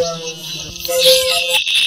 i